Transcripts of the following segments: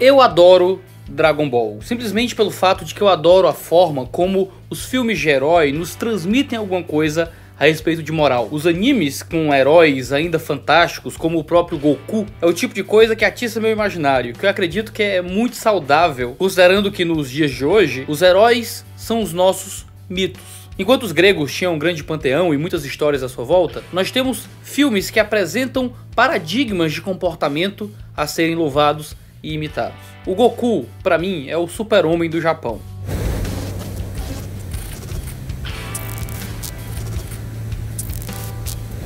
Eu adoro Dragon Ball, simplesmente pelo fato de que eu adoro a forma como os filmes de herói nos transmitem alguma coisa a respeito de moral. Os animes com heróis ainda fantásticos, como o próprio Goku, é o tipo de coisa que atiça meu imaginário, que eu acredito que é muito saudável, considerando que nos dias de hoje os heróis são os nossos mitos. Enquanto os gregos tinham um grande panteão e muitas histórias à sua volta, nós temos filmes que apresentam paradigmas de comportamento a serem louvados e imitados. O Goku, para mim, é o super-homem do Japão.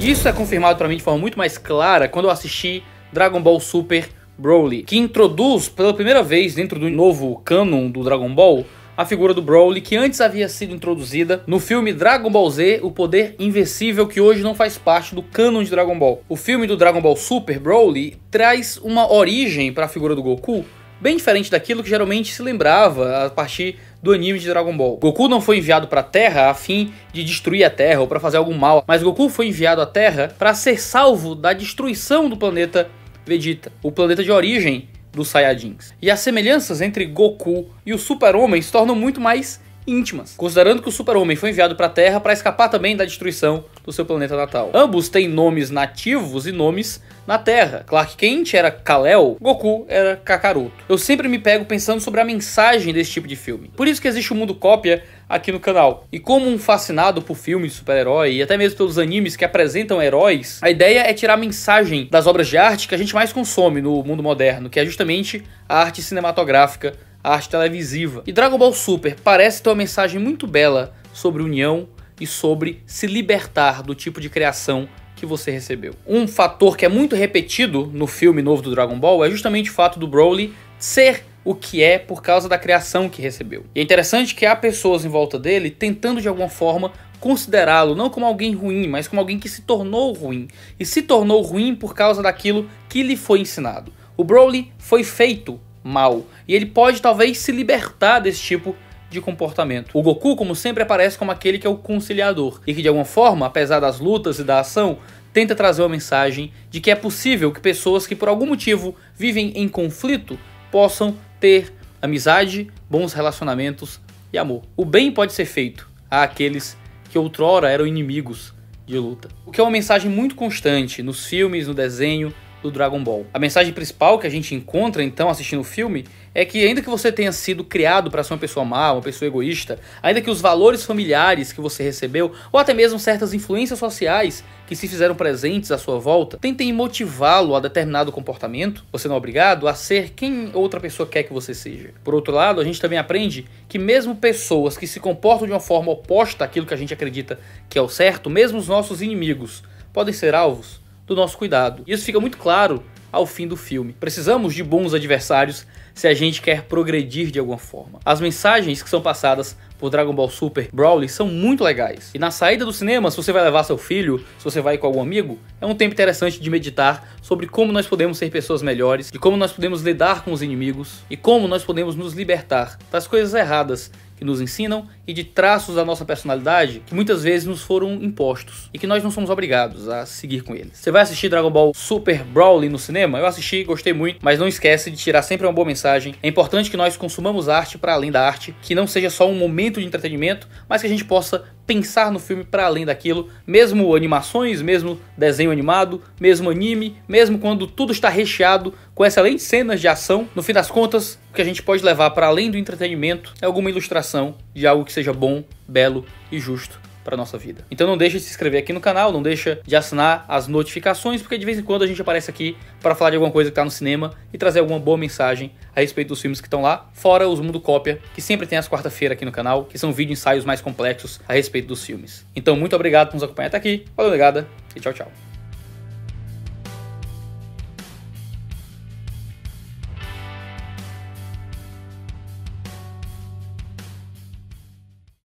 Isso é confirmado para mim de forma muito mais clara quando eu assisti Dragon Ball Super Broly, que introduz pela primeira vez dentro do novo canon do Dragon Ball a figura do Broly que antes havia sido introduzida no filme Dragon Ball Z, o poder invencível que hoje não faz parte do canon de Dragon Ball. O filme do Dragon Ball Super Broly traz uma origem para a figura do Goku bem diferente daquilo que geralmente se lembrava a partir do anime de Dragon Ball. Goku não foi enviado para a Terra a fim de destruir a Terra ou para fazer algum mal, mas Goku foi enviado à Terra para ser salvo da destruição do planeta Vegeta, o planeta de origem dos Saiyajins. E as semelhanças entre Goku e o Super-Homem se tornam muito mais íntimas, considerando que o Super-Homem foi enviado para a Terra para escapar também da destruição do seu planeta natal. Ambos têm nomes nativos e nomes na Terra. Clark Kent era Kal-El, Goku era Kakaroto. Eu sempre me pego pensando sobre a mensagem desse tipo de filme. Por isso que existe o Mundo Cópia aqui no canal. E como um fascinado por filmes de super-herói e até mesmo pelos animes que apresentam heróis, a ideia é tirar a mensagem das obras de arte que a gente mais consome no mundo moderno, que é justamente a arte cinematográfica, a arte televisiva. E Dragon Ball Super parece ter uma mensagem muito bela sobre união e sobre se libertar do tipo de criação que você recebeu. Um fator que é muito repetido no filme novo do Dragon Ball é justamente o fato do Broly ser o que é por causa da criação que recebeu. E é interessante que há pessoas em volta dele tentando de alguma forma considerá-lo não como alguém ruim, mas como alguém que se tornou ruim. E se tornou ruim por causa daquilo que lhe foi ensinado. O Broly foi feito mal. E ele pode talvez se libertar desse tipo de comportamento. O Goku, como sempre, aparece como aquele que é o conciliador e que de alguma forma, apesar das lutas e da ação, tenta trazer uma mensagem de que é possível que pessoas que por algum motivo vivem em conflito possam ter amizade, bons relacionamentos e amor. O bem pode ser feito àqueles que outrora eram inimigos de luta. O que é uma mensagem muito constante nos filmes, no desenho do Dragon Ball. A mensagem principal que a gente encontra então assistindo o filme é que ainda que você tenha sido criado para ser uma pessoa má, uma pessoa egoísta, ainda que os valores familiares que você recebeu, ou até mesmo certas influências sociais que se fizeram presentes à sua volta, tentem motivá-lo a determinado comportamento, você não é obrigado a ser quem outra pessoa quer que você seja. Por outro lado, a gente também aprende que mesmo pessoas que se comportam de uma forma oposta àquilo que a gente acredita que é o certo, mesmo os nossos inimigos, podem ser alvos do nosso cuidado. Isso fica muito claro ao fim do filme. Precisamos de bons adversários se a gente quer progredir de alguma forma. As mensagens que são passadas por Dragon Ball Super Broly são muito legais. E na saída do cinema, se você vai levar seu filho, se você vai com algum amigo, é um tempo interessante de meditar sobre como nós podemos ser pessoas melhores, de como nós podemos lidar com os inimigos e como nós podemos nos libertar das coisas erradas que nos ensinam e de traços da nossa personalidade que muitas vezes nos foram impostos e que nós não somos obrigados a seguir com eles. Você vai assistir Dragon Ball Super Broly no cinema? Eu assisti, gostei muito, mas não esquece de tirar sempre uma boa mensagem. É importante que nós consumamos arte para além da arte, que não seja só um momento de entretenimento, mas que a gente possa pensar no filme para além daquilo, mesmo animações, mesmo desenho animado, mesmo anime, mesmo quando tudo está recheado com excelentes cenas de ação, no fim das contas, o que a gente pode levar para além do entretenimento é alguma ilustração de algo que seja bom, belo e justo para nossa vida. Então não deixa de se inscrever aqui no canal, não deixa de assinar as notificações, porque de vez em quando a gente aparece aqui para falar de alguma coisa que está no cinema e trazer alguma boa mensagem a respeito dos filmes que estão lá, fora os Mundo Cópia, que sempre tem às quarta-feira aqui no canal, que são vídeo ensaios mais complexos a respeito dos filmes. Então muito obrigado por nos acompanhar até aqui, valeu, negada, e tchau, tchau.